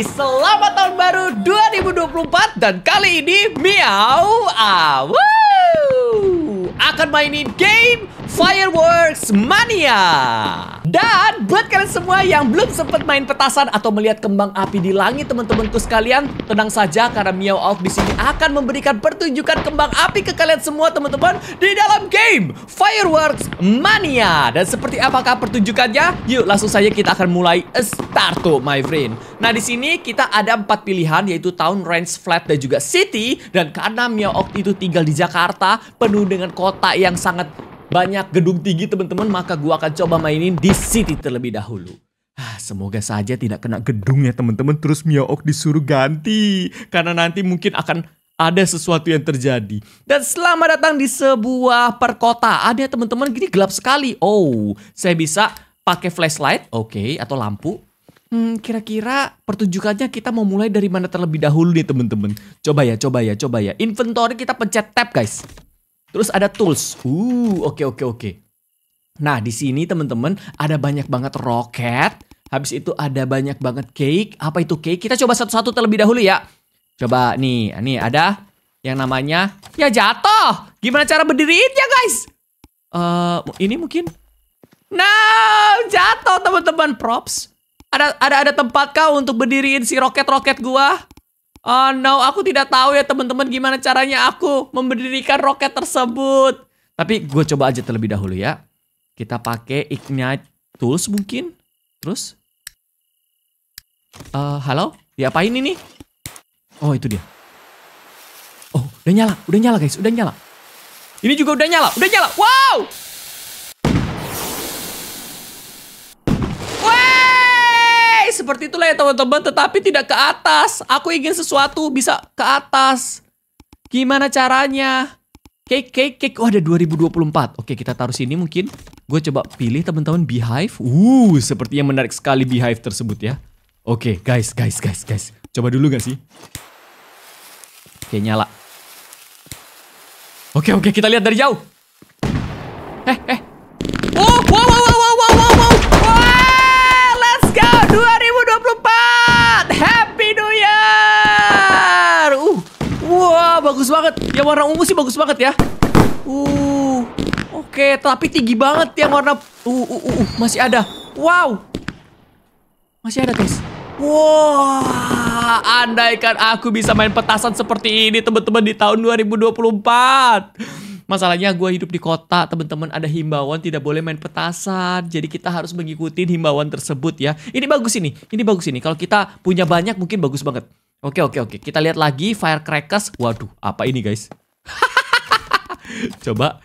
selamat tahun baru 2024 dan kali ini Miau Awu akan mainin game Fireworks Mania. Dan buat kalian semua yang belum sempat main petasan atau melihat kembang api di langit teman-temanku sekalian, tenang saja karena Miao Out di sini akan memberikan pertunjukan kembang api ke kalian semua teman-teman di dalam game Fireworks Mania. Dan seperti apakah pertunjukannya? Yuk langsung saja kita akan mulai start to my friend. Nah di sini kita ada empat pilihan yaitu Town, Range, Flat dan juga City. Dan karena Miao Out itu tinggal di Jakarta penuh dengan kota yang sangat banyak gedung tinggi teman-teman, maka gua akan coba mainin di city terlebih dahulu. Ah, semoga saja tidak kena gedung ya teman-teman. Terus Miaok disuruh ganti. Karena nanti mungkin akan ada sesuatu yang terjadi. Dan selamat datang di sebuah perkotaan ya teman-teman. Gini gelap sekali. Oh, saya bisa pakai flashlight, oke, okay, atau lampu. Hmm, kira-kira pertunjukannya kita mau mulai dari mana terlebih dahulu nih teman-teman. Coba ya, coba ya, coba ya. Inventory kita pencet tab guys. Terus ada tools. Uh, oke okay, oke okay, oke. Okay. Nah, di sini teman-teman ada banyak banget roket. Habis itu ada banyak banget cake. Apa itu cake? Kita coba satu-satu terlebih dahulu ya. Coba nih, nih ada yang namanya ya jatuh. Gimana cara berdiriinnya, guys? Uh, ini mungkin Nah, jatuh teman-teman props. Ada ada ada tempat kau untuk berdiriin si roket-roket gua? Oh no, aku tidak tahu ya teman-teman gimana caranya aku memberdirikan roket tersebut. Tapi gue coba aja terlebih dahulu ya. Kita pakai ignite tools mungkin. Terus? Uh, halo? Diapain ini? Oh itu dia. Oh udah nyala, udah nyala guys, udah nyala. Ini juga udah nyala, udah nyala. Wow! Seperti itulah ya teman-teman, tetapi tidak ke atas. Aku ingin sesuatu bisa ke atas. Gimana caranya? Cake, cake, cake. Oh, ada 2024. Oke, kita taruh sini mungkin. Gue coba pilih teman-teman Beehive. Uh, seperti yang menarik sekali Beehive tersebut ya. Oke, guys, guys, guys, guys. Coba dulu gak sih? Oke, nyala. Oke, oke, kita lihat dari jauh. Eh, eh. Yang warna ungu sih bagus banget ya. Uh, oke, okay, tapi tinggi banget yang warna uh, uh, uh, uh, masih ada. Wow. Masih ada, guys. Wah, andaikan aku bisa main petasan seperti ini teman-teman di tahun 2024. Masalahnya gue hidup di kota, teman-teman ada himbauan tidak boleh main petasan. Jadi kita harus mengikuti himbauan tersebut ya. Ini bagus ini, ini bagus ini. Kalau kita punya banyak mungkin bagus banget. Oke oke oke, kita lihat lagi firecrackers. Waduh, apa ini guys? Coba.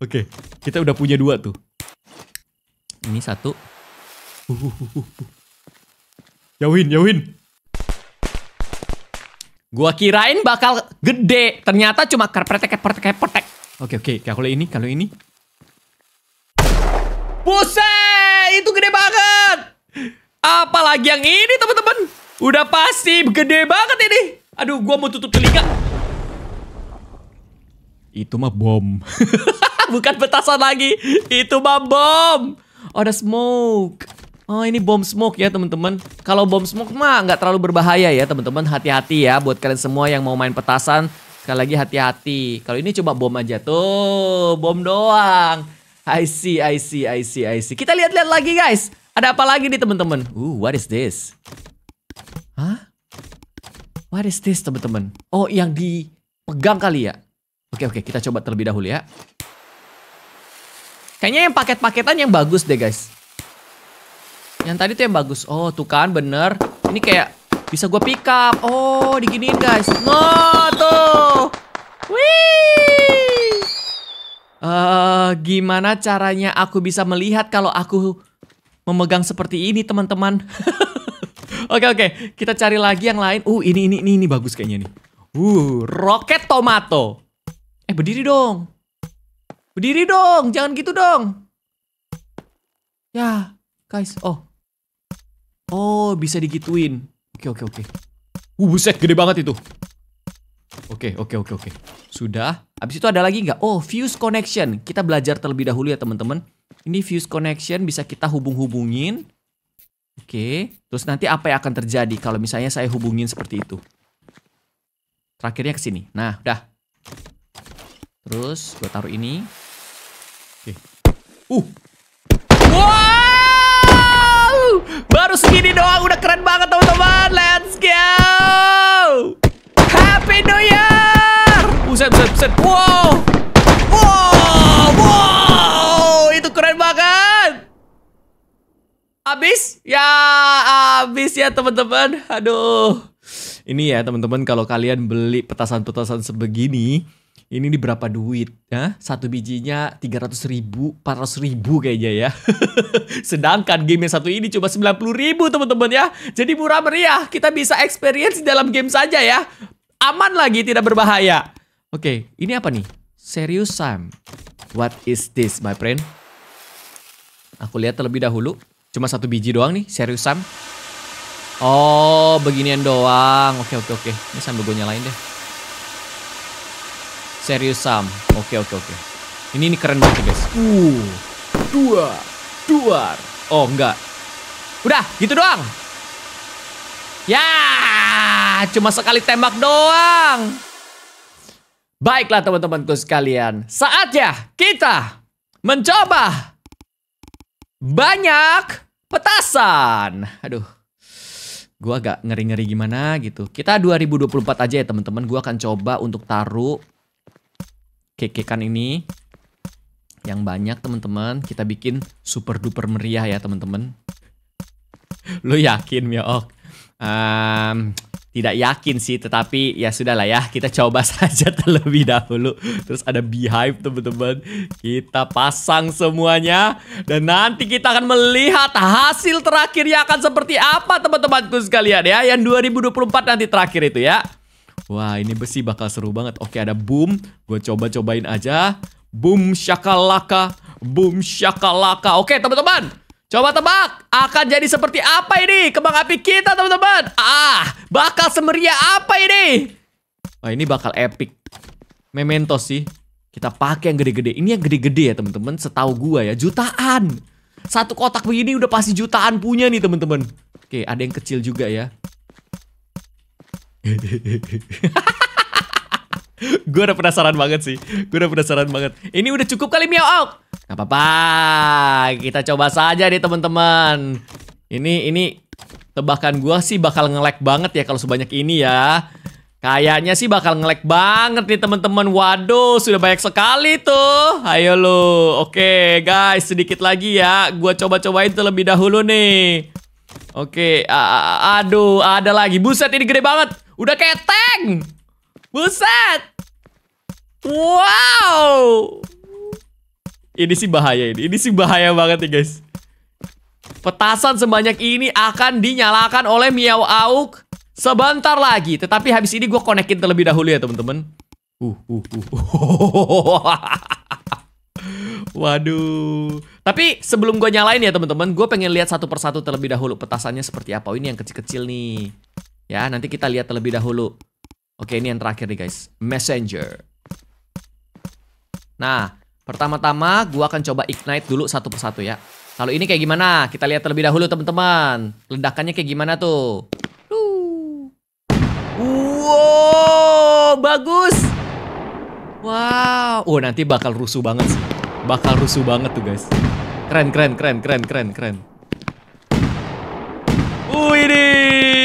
Oke, kita udah punya dua tuh. Ini satu. Yawin, Yawin. Gua kirain bakal gede, ternyata cuma kerpretek kerpretek kerpretek. Oke oke, kalau ini, kalau ini. Buset, itu gede banget. Apalagi yang ini teman-teman. Udah pasti gede banget ini. Aduh, gua mau tutup telinga. Itu mah bom. Bukan petasan lagi. Itu mah bom. Oh, ada smoke. Oh ini bom smoke ya teman-teman. Kalau bom smoke mah nggak terlalu berbahaya ya teman-teman. Hati-hati ya buat kalian semua yang mau main petasan. Sekali lagi hati-hati. Kalau ini coba bom aja tuh, bom doang. I see, I see, I see, I see. Kita lihat-lihat lagi guys. Ada apa lagi nih teman-teman? Uh, what is this? What is this teman-teman? Oh yang dipegang kali ya? Oke oke kita coba terlebih dahulu ya. Kayaknya yang paket-paketan yang bagus deh guys. Yang tadi tuh yang bagus. Oh, tuh kan bener. Ini kayak bisa gue pick up. Oh, diginiin guys. No, tuh. Wih. Uh, gimana caranya aku bisa melihat kalau aku memegang seperti ini, teman-teman? Oke, oke. Kita cari lagi yang lain. Uh, ini, ini, ini, ini bagus kayaknya nih. Uh, roket tomato. Eh, berdiri dong. Berdiri dong. Jangan gitu dong. Ya, guys. Oh, Oh, bisa digituin. Oke, oke, oke. Uh, buset, gede banget itu. Oke, oke, oke, oke. Sudah. Habis itu ada lagi nggak? Oh, fuse connection. Kita belajar terlebih dahulu ya, teman-teman. Ini fuse connection bisa kita hubung-hubungin. Oke, terus nanti apa yang akan terjadi kalau misalnya saya hubungin seperti itu? Terakhirnya ke sini. Nah, udah. Terus gue taruh ini. Oke. Uh. Wow! Baru segini doang udah keren banget teman-teman. Let's go! Happy New Year! Buset, buset, buset. Wow! Wow! Wow! Itu keren banget! Abis? Ya, abis ya teman-teman. Aduh. Ini ya teman-teman kalau kalian beli petasan-petasan sebegini, ini di berapa duit ya? Satu bijinya 300 ribu, 400 ribu kayaknya ya. Sedangkan game yang satu ini cuma 90 ribu teman-teman ya. Jadi murah meriah, kita bisa experience dalam game saja ya. Aman lagi, tidak berbahaya. Oke, ini apa nih? Serius Sam. What is this my friend? Aku lihat terlebih dahulu. Cuma satu biji doang nih, serius Sam. Oh, beginian doang. Oke, oke, oke. Ini sambil gue nyalain deh. Serius Sam. Oke, oke, oke. Ini ini keren banget guys. Uh, dua, dua. Oh, enggak. Udah, gitu doang. Ya, cuma sekali tembak doang. Baiklah teman-temanku sekalian. Saatnya kita mencoba banyak petasan. Aduh, gue agak ngeri-ngeri gimana gitu. Kita 2024 aja ya teman-teman. Gue akan coba untuk taruh kekekan ini yang banyak teman-teman. Kita bikin super duper meriah ya teman-teman. Lo yakin ya? Um, tidak yakin sih, tetapi ya sudah lah ya, kita coba saja terlebih dahulu. Terus ada beehive teman-teman, kita pasang semuanya dan nanti kita akan melihat hasil terakhirnya akan seperti apa teman-temanku sekalian ya, yang 2024 nanti terakhir itu ya. Wah ini besi bakal seru banget. Oke ada boom, gue coba-cobain aja. Boom shakalaka, boom shakalaka. Oke teman-teman, Coba tebak, akan jadi seperti apa ini kembang api kita teman-teman? Ah, bakal semeriah apa ini? Wah ini bakal epic. Memento sih. Kita pakai yang gede-gede. Ini yang gede-gede ya teman-teman. Setahu gua ya jutaan. Satu kotak begini udah pasti jutaan punya nih teman-teman. Oke, ada yang kecil juga ya. gue udah penasaran banget sih. Gue udah penasaran banget. Ini udah cukup kali Miao Auk. Gak apa-apa. Kita coba saja nih teman-teman. Ini ini tebakan gue sih bakal ngelek banget ya kalau sebanyak ini ya. Kayaknya sih bakal ngelek banget nih teman-teman. Waduh, sudah banyak sekali tuh. Ayo lo. Oke, guys, sedikit lagi ya. Gua coba-cobain terlebih dahulu nih. Oke, aduh, ada lagi. Buset, ini gede banget. Udah kayak tank. Buset! Wow! Ini sih bahaya ini. Ini sih bahaya banget nih guys. Petasan sebanyak ini akan dinyalakan oleh Miao Auk sebentar lagi. Tetapi habis ini gue konekin terlebih dahulu ya teman-teman. Uh, uh, uh. Waduh. Tapi sebelum gue nyalain ya teman-teman, gue pengen lihat satu persatu terlebih dahulu petasannya seperti apa. Oh, ini yang kecil-kecil nih. Ya, nanti kita lihat terlebih dahulu. Oke, ini yang terakhir nih guys. Messenger. Nah, pertama-tama gua akan coba ignite dulu satu persatu ya. Kalau ini kayak gimana? Kita lihat terlebih dahulu teman-teman. Ledakannya kayak gimana tuh? Wow, bagus. Wow. Oh, nanti bakal rusuh banget sih. Bakal rusuh banget tuh guys. Keren, keren, keren, keren, keren, keren. Wih, wih,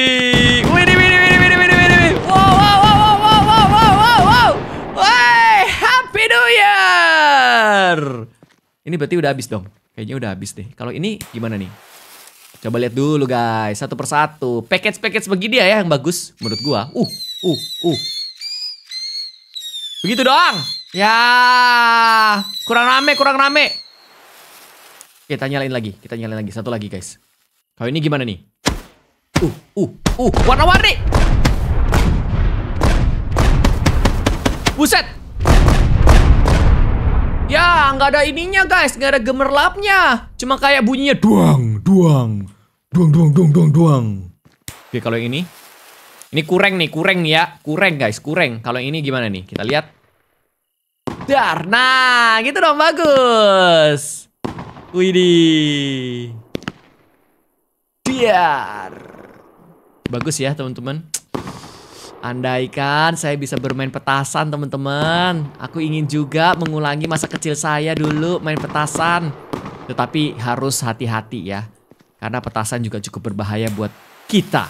Year! Ini berarti udah habis dong. Kayaknya udah habis deh. Kalau ini gimana nih? Coba lihat dulu guys, satu persatu. Package-package begini ya yang bagus menurut gua. Uh, uh, uh. Begitu doang. Ya, kurang rame, kurang rame. Kita nyalain lagi, kita nyalain lagi. Satu lagi guys. Kalau ini gimana nih? Uh, uh, uh, warna-warni. Buset, Ya, nggak ada ininya guys, nggak ada gemerlapnya. Cuma kayak bunyinya duang, duang, duang, duang, duang, duang, duang. Oke, kalau yang ini, ini kurang nih, kurang ya, kurang guys, kurang. Kalau ini gimana nih? Kita lihat. Dar, nah, gitu dong bagus. Widih. Dar. Bagus ya teman-teman. Andaikan saya bisa bermain petasan teman-teman. Aku ingin juga mengulangi masa kecil saya dulu main petasan. Tetapi harus hati-hati ya. Karena petasan juga cukup berbahaya buat kita.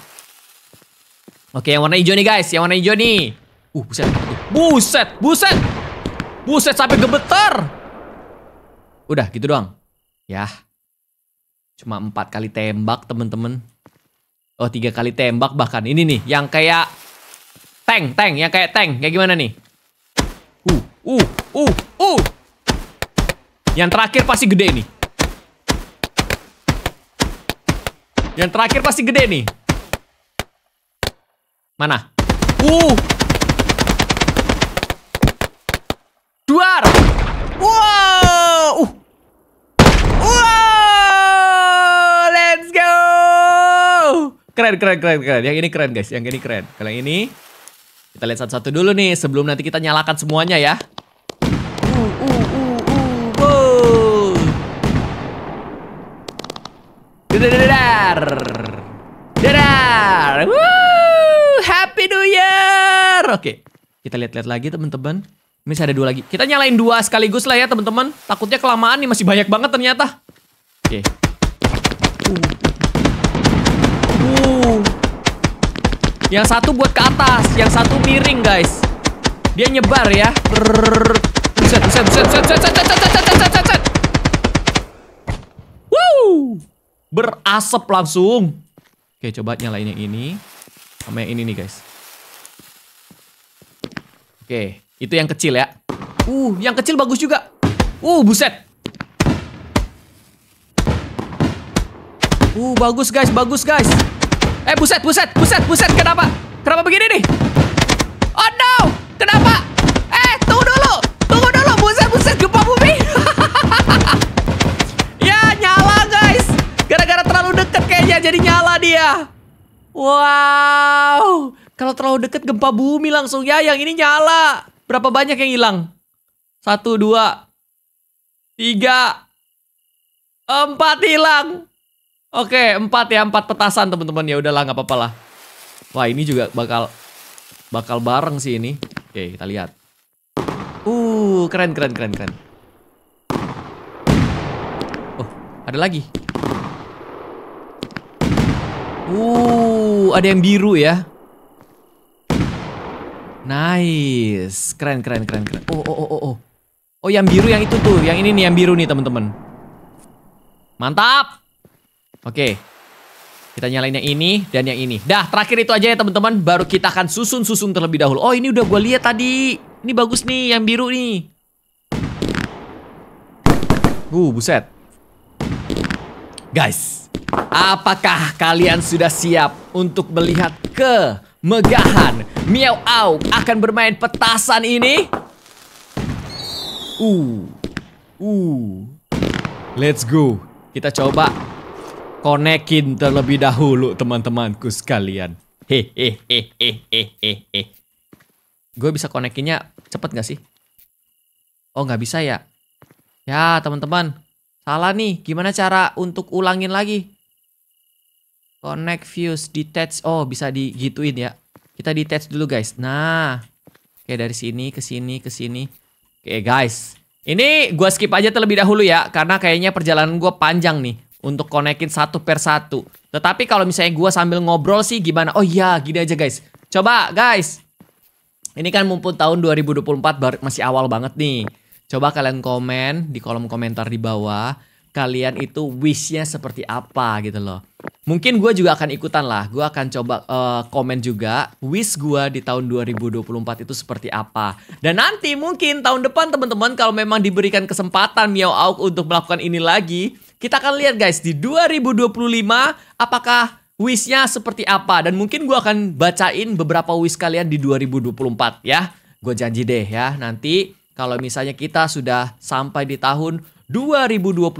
Oke, yang warna hijau nih guys. Yang warna hijau nih. Uh, buset. Buset, buset. Buset sampai gemeter. Udah gitu doang. Ya. Cuma empat kali tembak teman-teman. Oh, tiga kali tembak bahkan. Ini nih, yang kayak tank, tank, yang kayak tank. Kayak gimana nih? Uh, uh, uh, uh. Yang terakhir pasti gede nih. Yang terakhir pasti gede nih. Mana? Uh. Duar. Wow. Uh. Wow. Let's go. Keren, keren, keren, keren. Yang ini keren guys. Yang ini keren. Kalau yang ini kita lihat satu-satu dulu nih sebelum nanti kita nyalakan semuanya ya. Uh, uh, uh, uh, wow. Dadar. Dadar. Happy New Year. Oke. Kita lihat-lihat lagi teman-teman. Ini ada dua lagi. Kita nyalain dua sekaligus lah ya teman-teman. Takutnya kelamaan nih masih banyak banget ternyata. Oke. Uh. Yang satu buat ke atas, yang satu miring guys. Dia nyebar ya. Buset, buset, buset, buset, buset, buset, buset, buset, buset. Woo! Berasap langsung. Oke, coba nyalain yang ini. Sama yang ini nih guys. Oke, itu yang kecil ya. Uh, yang kecil bagus juga. Uh, buset. Uh, bagus guys, bagus guys. Eh, buset, buset, buset, buset. Kenapa? Kenapa begini nih? Oh no! Kenapa? Eh, tunggu dulu. Tunggu dulu. Buset, buset, gempa bumi. ya, nyala guys. Gara-gara terlalu deket kayaknya jadi nyala dia. Wow. Kalau terlalu deket gempa bumi langsung ya. Yang ini nyala. Berapa banyak yang hilang? Satu, dua, tiga, empat hilang. Oke, empat ya, empat petasan teman-teman ya udahlah nggak apa-apa lah. Wah ini juga bakal bakal bareng sih ini. Oke kita lihat. Uh keren keren keren keren. Oh ada lagi. Uh ada yang biru ya. Nice, keren keren keren keren. Oh oh oh oh oh. Oh yang biru yang itu tuh, yang ini nih yang biru nih teman-teman. Mantap. Oke. Kita nyalain yang ini dan yang ini. Dah, terakhir itu aja ya teman-teman. Baru kita akan susun-susun terlebih dahulu. Oh, ini udah gue lihat tadi. Ini bagus nih, yang biru nih. Uh, buset. Guys, apakah kalian sudah siap untuk melihat kemegahan Miao Au akan bermain petasan ini? Uh. Uh. Let's go. Kita coba konekin terlebih dahulu teman-temanku sekalian. Hehehehehehe. Gue bisa konekinnya cepet gak sih? Oh nggak bisa ya? Ya teman-teman, salah nih. Gimana cara untuk ulangin lagi? Connect fuse detach. Oh bisa digituin ya. Kita detach dulu guys. Nah, oke dari sini ke sini ke sini. Oke guys, ini gue skip aja terlebih dahulu ya, karena kayaknya perjalanan gue panjang nih untuk konekin satu per satu. Tetapi kalau misalnya gue sambil ngobrol sih gimana? Oh iya, gini aja guys. Coba guys, ini kan mumpung tahun 2024 baru masih awal banget nih. Coba kalian komen di kolom komentar di bawah kalian itu wishnya seperti apa gitu loh. Mungkin gue juga akan ikutan lah. Gue akan coba uh, komen juga wish gue di tahun 2024 itu seperti apa. Dan nanti mungkin tahun depan teman-teman kalau memang diberikan kesempatan Miao Auk untuk melakukan ini lagi, kita akan lihat guys di 2025 apakah wishnya seperti apa. Dan mungkin gue akan bacain beberapa wish kalian di 2024 ya. Gue janji deh ya nanti kalau misalnya kita sudah sampai di tahun 2025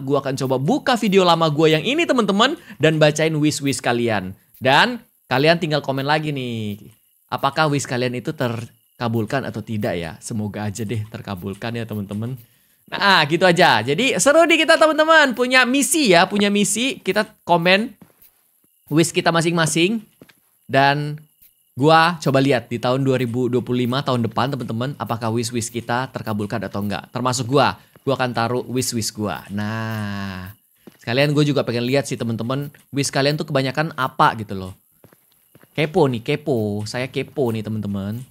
gue akan coba buka video lama gue yang ini teman-teman dan bacain wish-wish kalian. Dan kalian tinggal komen lagi nih. Apakah wish kalian itu terkabulkan atau tidak ya? Semoga aja deh terkabulkan ya teman-teman. Nah gitu aja. Jadi seru nih kita teman-teman. Punya misi ya. Punya misi. Kita komen wish kita masing-masing dan gua coba lihat di tahun 2025 tahun depan teman-teman apakah wish-wish kita terkabulkan atau enggak. Termasuk gua, gua akan taruh wish-wish gua. Nah, sekalian gue juga pengen lihat sih teman-teman wish kalian tuh kebanyakan apa gitu loh. Kepo nih, kepo. Saya kepo nih teman-teman.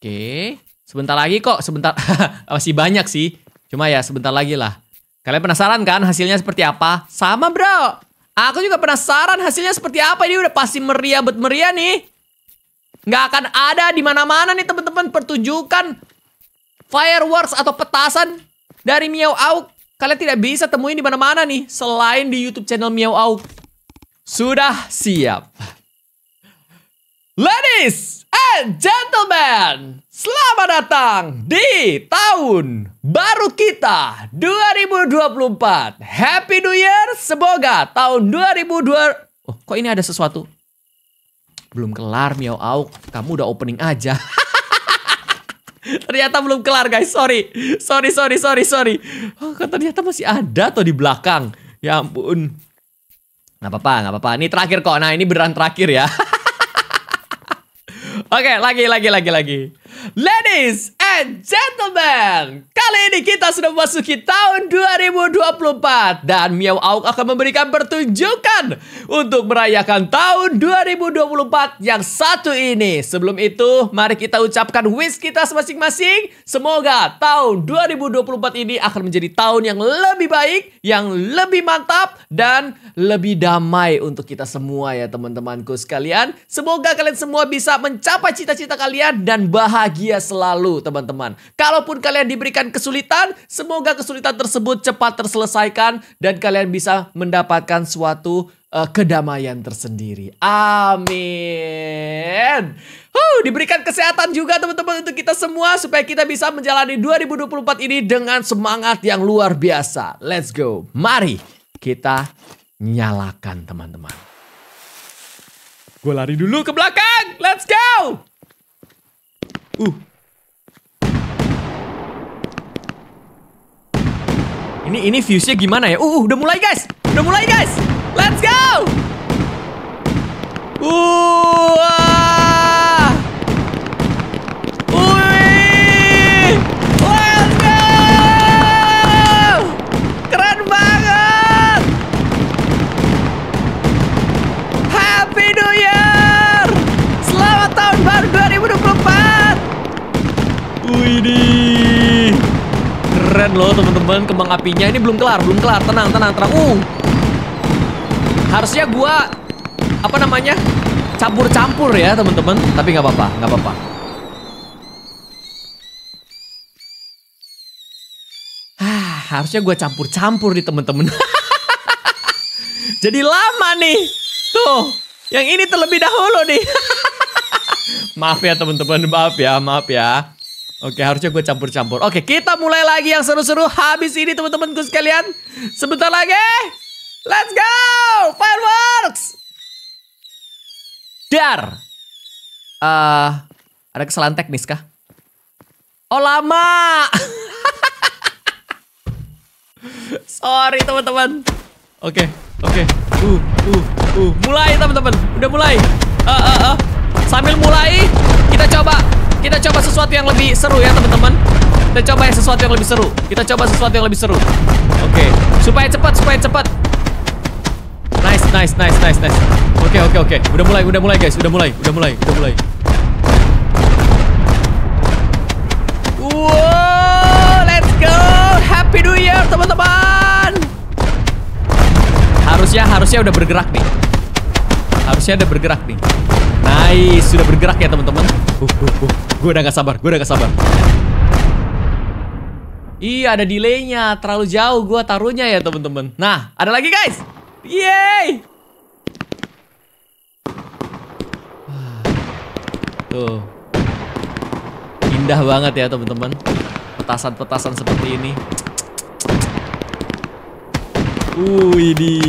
Oke, sebentar lagi kok, sebentar masih banyak sih. Cuma ya sebentar lagi lah. Kalian penasaran kan hasilnya seperti apa? Sama bro. Aku juga penasaran hasilnya seperti apa. Ini udah pasti meriah bet meriah nih. Nggak akan ada di mana-mana nih teman-teman pertunjukan fireworks atau petasan dari Miao Auk. Kalian tidak bisa temuin di mana-mana nih selain di YouTube channel Miao Auk. Sudah siap. Ladies and gentlemen, selamat datang di tahun baru kita 2024. Happy New Year, semoga tahun 2002 Oh, kok ini ada sesuatu? Belum kelar Miao Auk, kamu udah opening aja. ternyata belum kelar guys, sorry. Sorry, sorry, sorry, sorry. Oh, ternyata masih ada tuh di belakang. Ya ampun. Gak apa-apa, gak apa-apa. Ini terakhir kok. Nah, ini beneran terakhir ya. Oke, lagi, lagi, lagi, lagi. Ladies and gentlemen, kali ini kita sudah memasuki tahun 2024 dan Miao Auk akan memberikan pertunjukan untuk merayakan tahun 2024 yang satu ini. Sebelum itu, mari kita ucapkan wish kita masing-masing. Semoga tahun 2024 ini akan menjadi tahun yang lebih baik, yang lebih mantap dan lebih damai untuk kita semua ya teman-temanku sekalian. Semoga kalian semua bisa mencapai cita-cita kalian dan bahagia selalu teman-teman. Kalaupun kalian diberikan kesulitan, semoga kesulitan tersebut cepat terselesaikan dan kalian bisa mendapatkan suatu uh, kedamaian tersendiri. Amin. Huh, diberikan kesehatan juga teman-teman untuk kita semua supaya kita bisa menjalani 2024 ini dengan semangat yang luar biasa. Let's go. Mari kita nyalakan teman-teman. Gue lari dulu ke belakang. Let's go. Uh, Ini ini viewsnya gimana ya? Uh, udah mulai guys, udah mulai guys. Let's go. Uh, keren loh teman-teman. Kembang apinya ini belum kelar belum kelar. Tenang tenang tenang. Uh. Harusnya gua apa namanya campur-campur ya teman-teman. Tapi nggak apa-apa nggak apa-apa. Ah harusnya gua campur-campur nih teman-teman. Jadi lama nih. Tuh yang ini terlebih dahulu nih. Maaf ya teman-teman. Maaf ya maaf ya Oke, harusnya gue campur-campur. Oke, kita mulai lagi yang seru-seru habis ini teman-temanku sekalian. Sebentar lagi. Let's go! Fireworks! Dar. Uh, ada kesalahan teknis kah? Oh, lama. Sorry teman-teman. Oke, oke. Uh, uh, uh. Mulai teman-teman. Udah mulai. Uh, uh, uh. Sambil mulai, kita coba kita coba sesuatu yang lebih seru ya teman-teman. Kita coba yang sesuatu yang lebih seru. Kita coba sesuatu yang lebih seru. Oke. Okay. Supaya cepat, supaya cepat. Nice, nice, nice, nice, nice. Oke, okay, oke, okay, oke. Okay. Udah mulai, udah mulai guys. Udah mulai, udah mulai, udah mulai. Wow, let's go. Happy New Year teman-teman. Harusnya, harusnya udah bergerak nih. Harusnya udah bergerak nih Nice, sudah bergerak ya teman-teman uh, uh, uh. Gue udah gak sabar, gue udah gak sabar. Iya, ada delaynya. Terlalu jauh gue taruhnya ya, temen-temen. Nah, ada lagi, guys. Yeay! Tuh. Indah banget ya, teman-teman. Petasan-petasan seperti ini. Widi,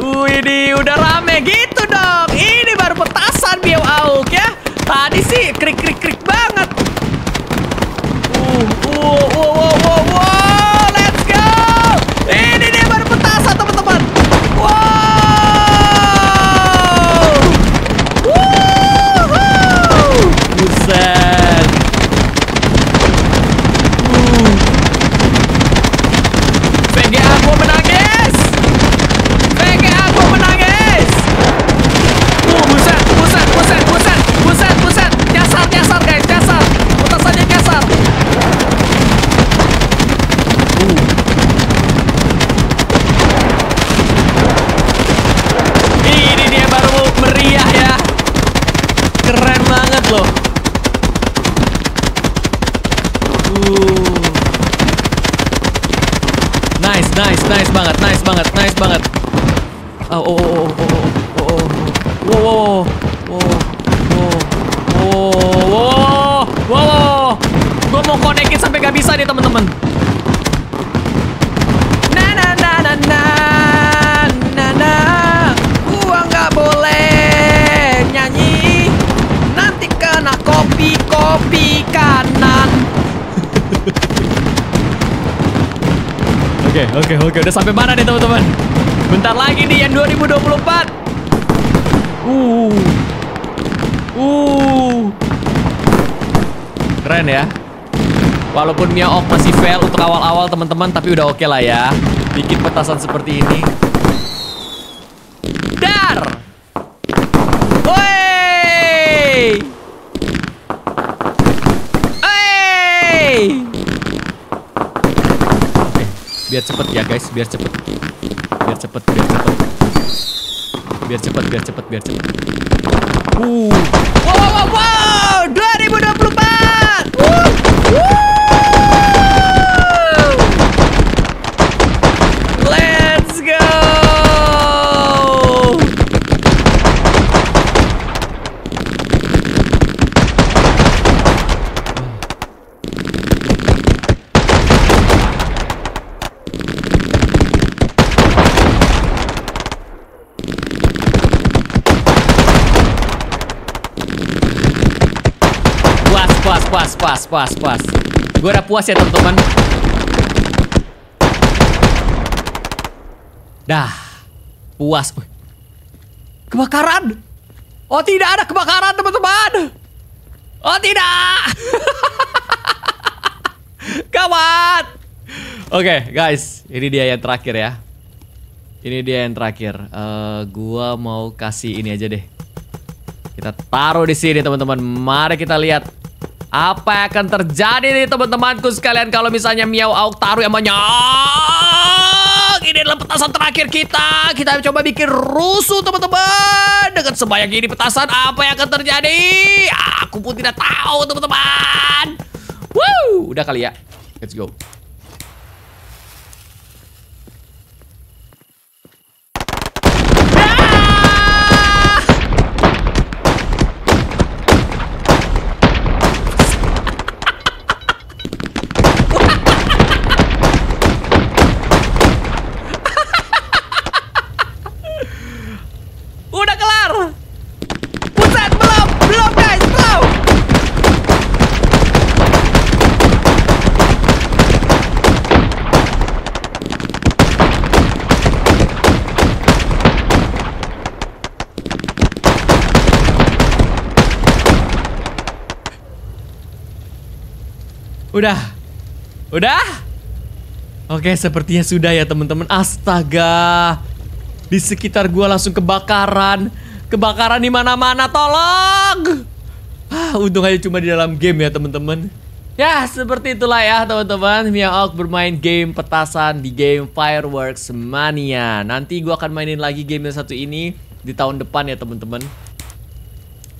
Widi, udah rame gitu dong. Baru petasan biau auk ya. Tadi sih krik-krik-krik banget. Uh, uh, uh, uh, uh, uh, let's go. Ini dia baru petasan teman-teman. Wow. Nice, banget, nice banget, nice banget. Oh, oh, oh, oh, oh, oh, oh, oh, oh, oh, oh, oh, oh, Gue mau konekin sampai gak bisa nih teman-teman. Na Oke, oke, oke. Udah sampai mana nih, teman-teman? Bentar lagi nih yang 2024. Uh. Uh. Keren ya. Walaupun Mia Ok masih fail untuk awal-awal teman-teman, tapi udah oke okay lah ya. Bikin petasan seperti ini. Biar cepet ya guys, biar cepet. Biar cepet, biar cepet. Biar cepet, biar cepet, biar cepet. Uh. Wow, wow, wow, wow. 2024. Woo. Woo. Let's go. Puas, puas, puas, puas. Gue udah puas ya teman-teman. Dah, puas. Kebakaran. Oh tidak ada kebakaran teman-teman. Oh tidak. Gawat. Oke guys, ini dia yang terakhir ya. Ini dia yang terakhir. Eh, gua mau kasih ini aja deh. Kita taruh di sini teman-teman. Mari kita lihat apa yang akan terjadi nih teman-temanku sekalian kalau misalnya Miao Auk taruh yang banyak. Ini adalah petasan terakhir kita. Kita coba bikin rusuh teman-teman. Dengan sebanyak ini petasan apa yang akan terjadi? Aku pun tidak tahu teman-teman. Woo, udah kali ya. Let's go. Ah! Udah kelar. Buset, belum, belum guys, belum. Udah. Udah? Oke, sepertinya sudah ya teman-teman. Astaga. Di sekitar gua langsung kebakaran. Kebakaran di mana-mana, tolong. Ah, untung aja cuma di dalam game ya, teman-teman. Ya, seperti itulah ya, teman-teman. Mia Ok bermain game petasan di game Fireworks Mania. Nanti gua akan mainin lagi game yang satu ini di tahun depan ya, teman-teman.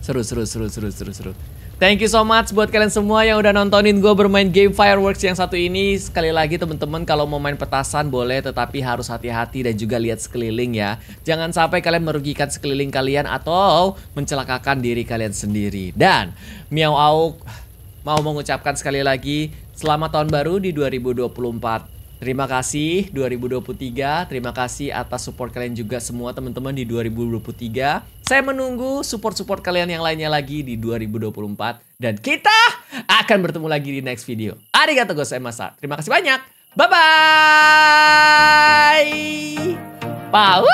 Seru, seru, seru, seru, seru, seru. Thank you so much buat kalian semua yang udah nontonin gue bermain game Fireworks yang satu ini. Sekali lagi teman-teman kalau mau main petasan boleh tetapi harus hati-hati dan juga lihat sekeliling ya. Jangan sampai kalian merugikan sekeliling kalian atau mencelakakan diri kalian sendiri. Dan Miao Auk mau mengucapkan sekali lagi selamat tahun baru di 2024. Terima kasih 2023, terima kasih atas support kalian juga semua teman-teman di 2023. Saya menunggu support-support kalian yang lainnya lagi di 2024 dan kita akan bertemu lagi di next video. Arigatou gozaimasu. Terima kasih banyak. Bye bye. Pau.